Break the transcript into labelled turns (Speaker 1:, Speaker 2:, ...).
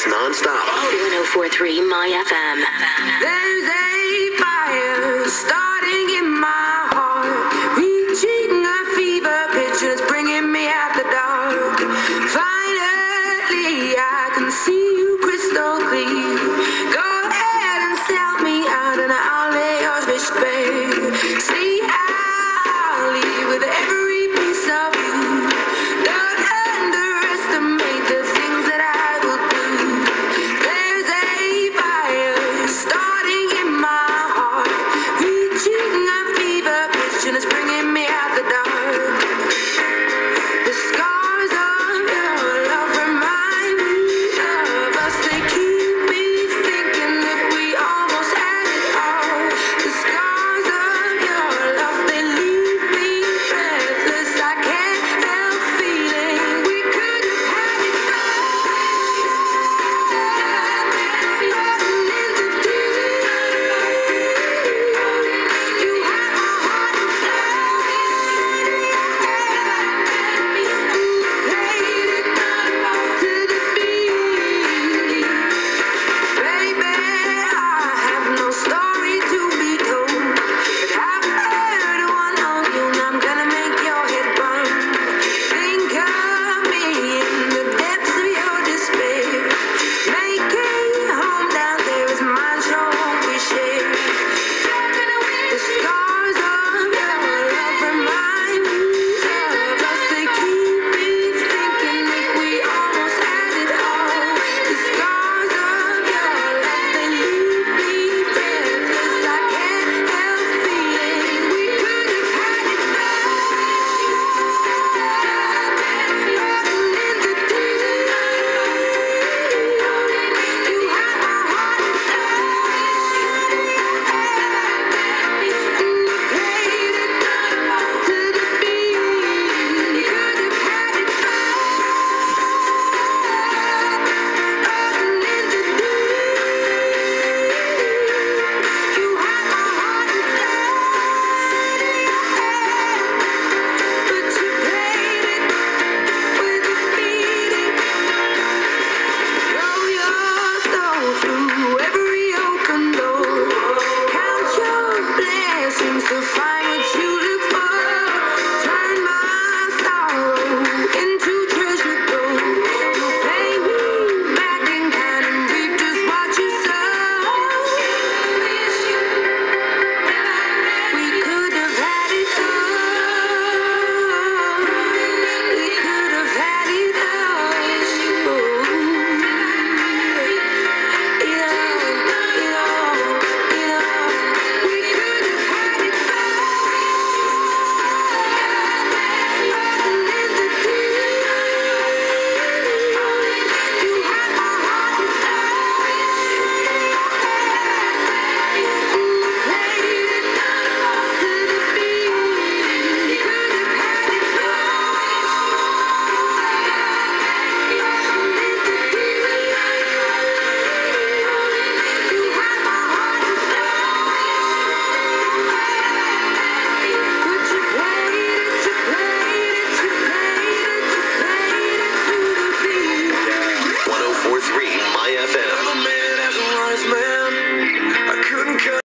Speaker 1: hits nonstop.
Speaker 2: 1043 My FM.
Speaker 3: There's a fire starting